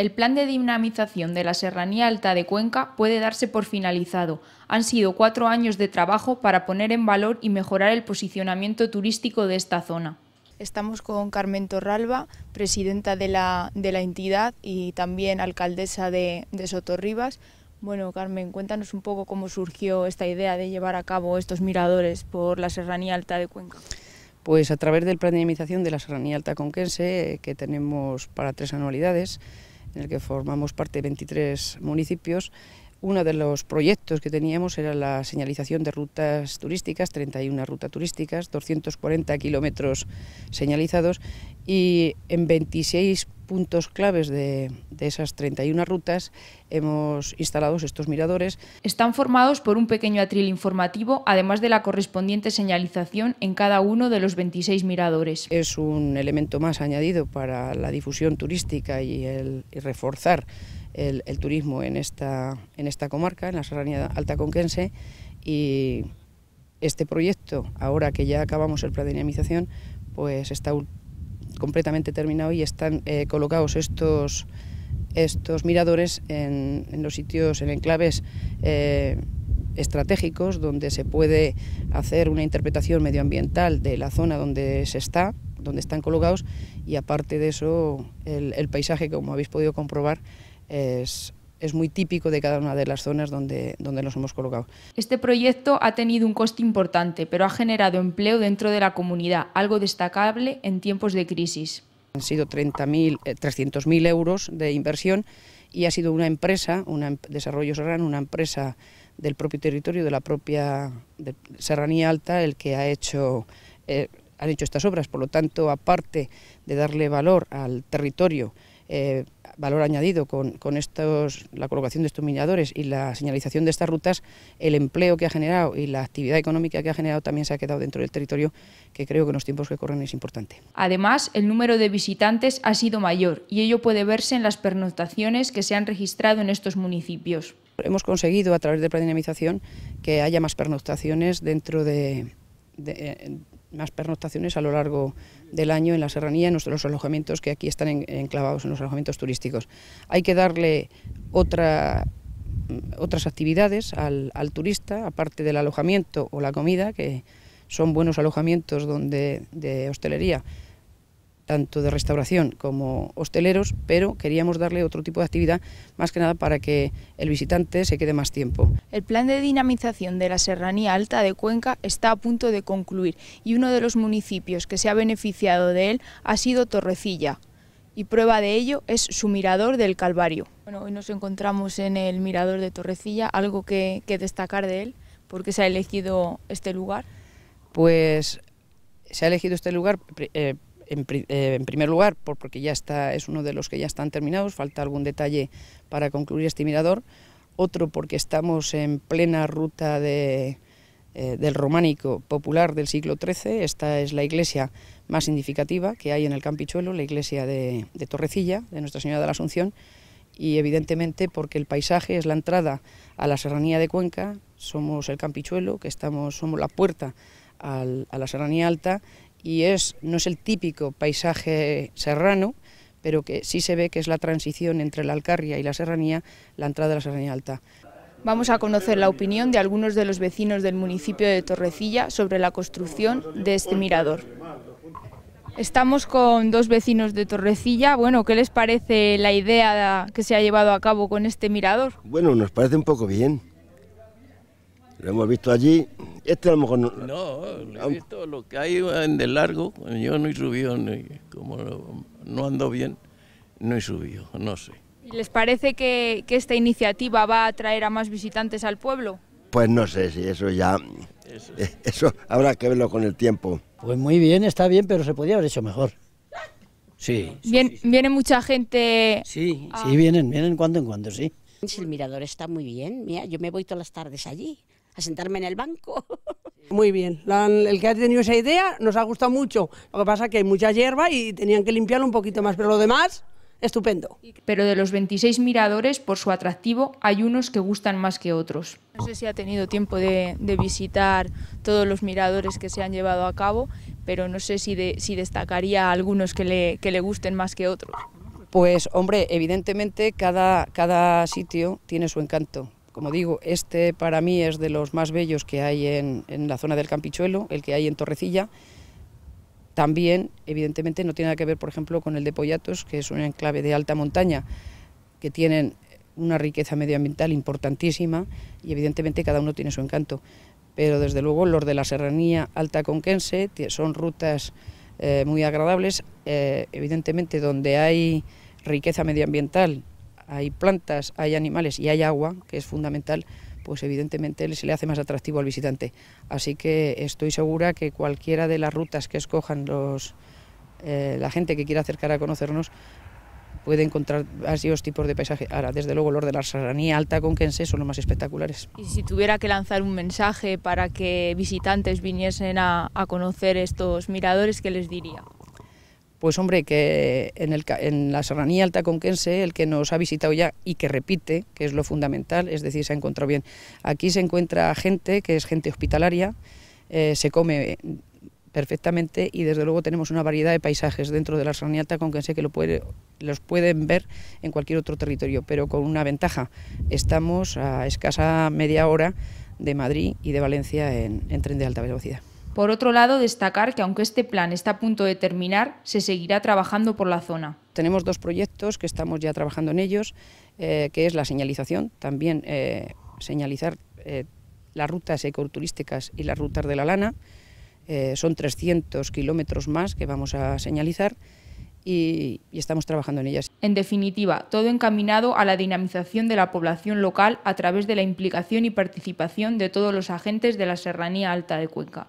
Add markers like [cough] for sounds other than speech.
El plan de dinamización de la Serranía Alta de Cuenca puede darse por finalizado. Han sido cuatro años de trabajo para poner en valor y mejorar el posicionamiento turístico de esta zona. Estamos con Carmen Torralba, presidenta de la, de la entidad y también alcaldesa de, de Sotorribas. Bueno, Carmen, cuéntanos un poco cómo surgió esta idea de llevar a cabo estos miradores por la Serranía Alta de Cuenca. Pues a través del plan de dinamización de la Serranía Alta Conquense, que tenemos para tres anualidades, en el que formamos parte de 23 municipios. Uno de los proyectos que teníamos era la señalización de rutas turísticas, 31 rutas turísticas, 240 kilómetros señalizados y en 26 puntos claves de, de, esas 31 rutas hemos instalado estos miradores. Están formados por un pequeño atril informativo, además de la correspondiente señalización en cada uno de los 26 miradores. Es un elemento más añadido para la difusión turística y, el, y reforzar el, el, turismo en esta, en esta comarca, en la Serranía Alta Conquense, y este proyecto, ahora que ya acabamos el plan de dinamización, pues está completamente terminado y están eh, colocados estos, estos miradores en, los sitios, en enclaves eh, estratégicos donde se puede hacer una interpretación medioambiental de la zona donde se está, donde están colocados y aparte de eso el paisaje, como habéis podido comprobar, es, es muy típico de cada una de las zonas donde, donde nos hemos colocado. Este proyecto ha tenido un coste importante, pero ha generado empleo dentro de la comunidad, algo destacable en tiempos de crisis. Han sido 300.000 euros de inversión y ha sido una empresa, una Desarrollo Serrano, una empresa del propio territorio, de la propia de Serranía Alta, el que ha hecho, eh, han hecho estas obras. Por lo tanto, aparte de darle valor al territorio, eh, valor añadido con, con, estos, la colocación de estos miradores y la señalización de estas rutas, el empleo que ha generado y la actividad económica que ha generado también se ha quedado dentro del territorio, que creo que en los tiempos que corren es importante. Además, el número de visitantes ha sido mayor y ello puede verse en las pernoctaciones que se han registrado en estos municipios. Hemos conseguido a través de dinamización que haya más pernoctaciones dentro de, de más pernoctaciones a lo largo del año en la serranía, en nuestros alojamientos que aquí están enclavados en los alojamientos turísticos. Hay que darle otra, otras actividades al, al, turista, aparte del alojamiento o la comida, que son buenos alojamientos donde, de hostelería, tanto de restauración como hosteleros, pero queríamos darle otro tipo de actividad, más que nada para que el visitante se quede más tiempo. El plan de dinamización de la Serranía Alta de Cuenca está a punto de concluir y uno de los municipios que se ha beneficiado de él ha sido Torrecilla, y prueba de ello es su mirador del Calvario. Bueno, hoy nos encontramos en el mirador de Torrecilla, algo que, que destacar de él, ¿por qué se ha elegido este lugar? Pues se ha elegido este lugar eh, en, eh, en, primer lugar por, porque ya está, es uno de los que ya están terminados, falta algún detalle para concluir este mirador, otro porque estamos en plena ruta de, eh, del románico popular del siglo XIII, esta es la iglesia más significativa que hay en el Campichuelo, la iglesia de, Torrecilla, de Nuestra Señora de la Asunción, y evidentemente porque el paisaje es la entrada a la serranía de Cuenca, somos el Campichuelo, que estamos, somos la puerta a la serranía alta y es, no es el típico paisaje serrano, pero que sí se ve que es la transición entre la Alcarria y la serranía, la entrada de la serranía alta. Vamos a conocer la opinión de algunos de los vecinos del municipio de Torrecilla sobre la construcción de este mirador. Estamos con dos vecinos de Torrecilla. Bueno, ¿qué les parece la idea que se ha llevado a cabo con este mirador? Bueno, nos parece un poco bien. Lo hemos visto allí. Este a lo mejor no. No, lo he visto lo que hay en de largo. Yo no he subido, ni, como no ando bien, no he subido, no sé. ¿Y les parece que, que, esta iniciativa va a atraer a más visitantes al pueblo? Pues no sé si eso ya. Eso, sí. eso habrá que verlo con el tiempo. Pues muy bien, está bien, pero se podría haber hecho mejor. Sí. Bien, sí, sí. Viene mucha gente. Sí, ah. sí, vienen, vienen cuando en cuando, sí. El mirador está muy bien, mira, yo me voy todas las tardes allí a sentarme en el banco. [laughs] Muy bien, La, el que ha tenido esa idea nos ha gustado mucho. Lo que pasa es que hay mucha hierba y tenían que limpiarlo un poquito más, pero lo demás, estupendo. Pero de los 26 miradores, por su atractivo, hay unos que gustan más que otros. No sé si ha tenido tiempo de, de visitar todos los miradores que se han llevado a cabo, pero no sé si, de, si destacaría algunos que le, que le gusten más que otros. Pues hombre, evidentemente cada, cada sitio tiene su encanto. Como digo, este para mí es de los más bellos que hay en, la zona del Campichuelo, el que hay en Torrecilla. También, evidentemente, no tiene nada que ver, por ejemplo, con el de Pollatos, que es un enclave de alta montaña, que tienen una riqueza medioambiental importantísima y evidentemente cada uno tiene su encanto. Pero desde luego los de la serranía alta conquense son rutas eh, muy agradables, eh, evidentemente donde hay riqueza medioambiental, hay plantas, hay animales y hay agua, que es fundamental, pues evidentemente se le hace más atractivo al visitante. Así que estoy segura que cualquiera de las rutas que escojan los, eh, la gente que quiera acercar a conocernos puede encontrar varios tipos de paisaje. Ahora, desde luego, los de la serranía alta conquense son los más espectaculares. Y si tuviera que lanzar un mensaje para que visitantes viniesen a, a conocer estos miradores, ¿qué les diría? Pues hombre, que en, el, en, la serranía alta conquense, el que nos ha visitado ya y que repite, que es lo fundamental, es decir, se ha encontrado bien. Aquí se encuentra gente que es gente hospitalaria, eh, se come perfectamente y desde luego tenemos una variedad de paisajes dentro de la serranía alta conquense que lo puede, los pueden ver en cualquier otro territorio, pero con una ventaja, estamos a escasa media hora de Madrid y de Valencia en, en tren de alta velocidad. Por otro lado, destacar que aunque este plan está a punto de terminar, se seguirá trabajando por la zona. Tenemos dos proyectos que estamos ya trabajando en ellos, eh, que es la señalización, también eh, señalizar eh, las rutas ecoturísticas y las rutas de la lana. Son 300 kilómetros más que vamos a señalizar y, y, estamos trabajando en ellas. En definitiva, todo encaminado a la dinamización de la población local a través de la implicación y participación de todos los agentes de la Serranía Alta de Cuenca.